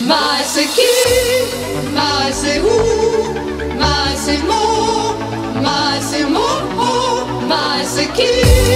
Mas é quem, mas é o, mas é mo, mas é mo, oh, mas é qui